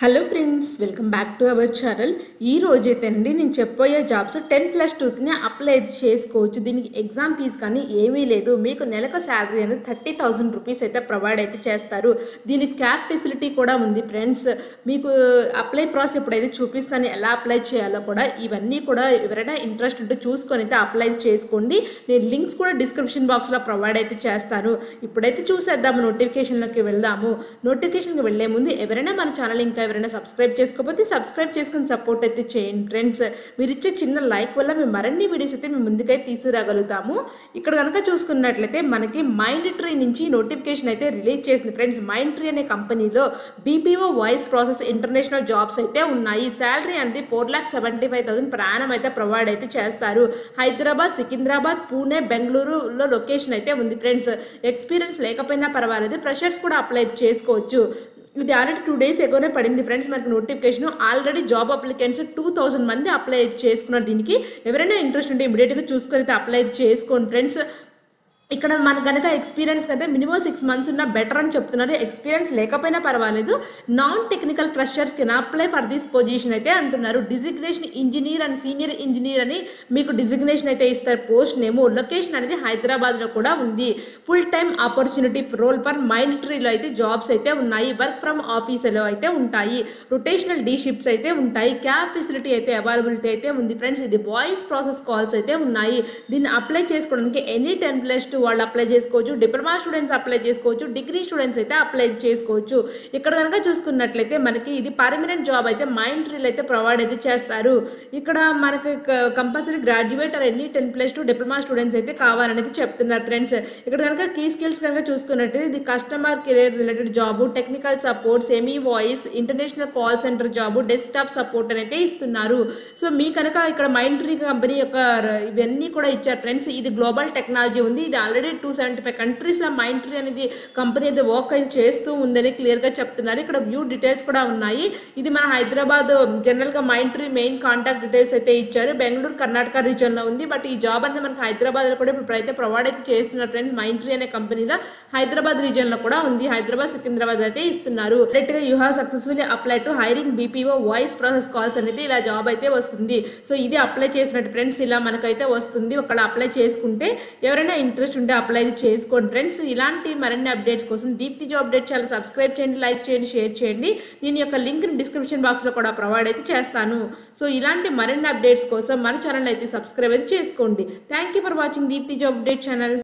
Hello friends welcome back to our channel ఈ రోజైతేనండి నేను చెప్పబోయే జాబ్స్ టెన్ ప్లస్ టూత్ని అప్లై చేసుకోవచ్చు. దీనికి ఎగ్జామ్ ఫీజ్ కానీ ఏమీ లేదు. మీకు నెలకు శాలరీ అనేది థర్టీ థౌజండ్ రూపీస్ అయితే ప్రొవైడ్ అయితే చేస్తారు. దీనికి క్యాబ్ ఫెసిలిటీ కూడా ఉంది ఫ్రెండ్స్ మీకు అప్లై ప్రాసెస్ ఎప్పుడైతే చూపిస్తాను ఎలా అప్లై చేయాలో కూడా ఇవన్నీ కూడా ఎవరైనా ఇంట్రెస్ట్ ఉంటే చూసుకొని అయితే అప్లై చేసుకోండి. నేను లింక్స్ కూడా డిస్క్రిప్షన్ బాక్స్లో ప్రొవైడ్ అయితే చేస్తాను. ఇప్పుడైతే చూసేద్దాము నోటిఫికేషన్లోకి వెళ్దాము. నోటిఫికేషన్కి వెళ్ళే ముందు ఎవరైనా మన ఛానల్ ఇంకా ఎవరైనా సబ్స్క్రైబ్ చేసుకోకపోతే సబ్స్క్రైబ్ చేసుకుని సపోర్ట్ అయితే చేయండి. ఫ్రెండ్స్ మీరు ఇచ్చే చిన్న లైక్ వల్ల మేము మరిన్ని వీడియోస్ అయితే మేము ముందుకైతే తీసుకురాగలుగుతాము. ఇక్కడ కనుక చూసుకున్నట్లయితే మనకి మైండ్ ట్రీ నుంచి నోటిఫికేషన్ అయితే రిలీజ్ చేసింది. ఫ్రెండ్స్ మైండ్ ట్రీ అనే కంపెనీలో BPO voice process international jobs అయితే ఉన్నాయి. శాలరీ అనేది four lakh seventy five thousand ప్రయాణం అయితే ప్రొవైడ్ అయితే చేస్తారు. హైదరాబాద్ సికింద్రాబాద్ పూణే బెంగళూరులో లొకేషన్ అయితే ఉంది. ఫ్రెండ్స్ ఎక్స్పీరియన్స్ లేకపోయినా పర్వాలేదు. ఫ్రెషర్స్ కూడా అప్లై చేసుకోవచ్చు. ఇది ఆల్రెడీ టూ డేస్ ఎగోనే పడింది ఫ్రెండ్స్ మనకు notification already job applicants two thousand మంది అప్లై చేసుకున్నారు దీనికి. ఎవరైనా ఇంట్రెస్ట్ ఉంటే ఇమీడియట్గా చూసుకొని అయితే అప్లై చేసుకోండి ఫ్రెండ్స్ ఇక్కడ మన కనుక ఎక్స్పీరియన్స్ అయితే మినిమం సిక్స్ మంత్స్ ఉన్న బెటర్ అని చెప్తున్నారు. ఎక్స్పీరియన్స్ లేకపోయినా పర్వాలేదు. Non technical freshers can apply for this position అయితే అంటున్నారు. Designation engineer and senior engineer అని మీకు డిజిగ్నేషన్ అయితే ఇస్తారు. పోస్ట్ నేమ్ లొకేషన్ అనేది హైదరాబాద్లో కూడా ఉంది. Full time opportunity role for మైనిటరీలో అయితే జాబ్స్ అయితే ఉన్నాయి. వర్క్ ఫ్రమ్ ఆఫీసులో అయితే ఉంటాయి. రొటేషనల్ డీ షిప్స్ అయితే ఉంటాయి. క్యాబ్ ఫెసిలిటీ అయితే అవైలబిలిటీ అయితే ఉంది. ఫ్రెండ్స్ ఇది వాయిస్ ప్రాసెస్ కాల్స్ అయితే ఉన్నాయి. దీన్ని అప్లై చేసుకోవడానికి ఎనీ టెన్ ప్లస్ టూ వాళ్ళు అప్లై చేసుకోవచ్చు డిప్లొమా స్టూడెంట్స్ అప్లై చేసుకోవచ్చు డిగ్రీ స్టూడెంట్స్ అయితే అప్లై చేసుకోవచ్చు. ఇక్కడ కనుక చూసుకున్నట్లయితే మనకి ఇది పర్మనెంట్ జాబ్ అయితే మైండ్ ట్రీల్ అయితే ప్రొవైడ్ అయితే చేస్తారు. ఇక్కడ మనకి compulsory graduate or any ten plus two diploma students అయితే కావాలనేది చెప్తున్నారు ఫ్రెండ్స్ ఇక్కడ కనుక కీ స్కిల్స్ కనుక చూసుకున్నట్లయితే ఇది customer care related job technical support semi voice international call centre job desktop support అయితే ఇస్తున్నారు. సో మీ కనుక ఇక్కడ మైండ్ ట్రీ కంపెనీ యొక్క ఇవన్నీ కూడా ఇచ్చారు ఫ్రెండ్స్ ఇది గ్లోబల్ టెక్నాలజీ ఉంది ఇది ఆల్రెడీ టూ సెవెంటీ ఫైవ్ కంట్రీస్లో మైండ్ ట్రీ అనేది కంపెనీ అయితే వర్క్ అయితే చేస్తూ ఉందని క్లియర్గా చెప్తున్నారు. ఇక్కడ వ్యూ డీటెయిల్స్ కూడా ఉన్నాయి. ఇది మన హైదరాబాద్ జనరల్గా mind tree main contact details అయితే ఇచ్చారు. బెంగళూరు కర్ణాటక రీజన్లో ఉంది. బట్ ఈ జాబ్ అనేది మనకి హైదరాబాద్లో కూడా ఇప్పుడు అయితే ప్రొవైడ్ అయితే చేస్తున్నారు ఫ్రెండ్స్. మైండ్ ట్రీ అనే కంపెనీలో హైదరాబాద్ రీజన్లో కూడా ఉంది. హైదరాబాద్ సికింద్రాబాద్ అయితే ఇస్తున్నారు. డైరెక్ట్గా you have successfully apply to hiring BPO voice process calls అనేది ఇలా జాబ్ అయితే వస్తుంది. సో ఇది అప్లై చేసినట్టు ఫ్రెండ్స్ ఇలా మనకైతే వస్తుంది. ఒకళ్ళు అప్లై చేసుకుంటే ఎవరైనా ఇంట్రెస్ట్ ఇంట్రెస్ట్ ఉంటే అప్లై చేసుకోండి. ఫ్రెండ్స్ ఇలాంటి మరిన్ని అప్డేట్స్ కోసం దీప్తి జాబ్ అప్డేట్ చాలా సబ్స్క్రైబ్ చేయండి లైక్ చేయండి షేర్ చేయండి. నేను యొక్క లింక్ని డిస్క్రిప్షన్ బాక్స్లో కూడా ప్రొవైడ్ అయితే చేస్తాను. సో ఇలాంటి మరిన్ని అప్డేట్స్ కోసం మన ఛానల్ అయితే సబ్స్క్రైబ్ అయితే చేసుకోండి. Thank you for watching Deepti job update channel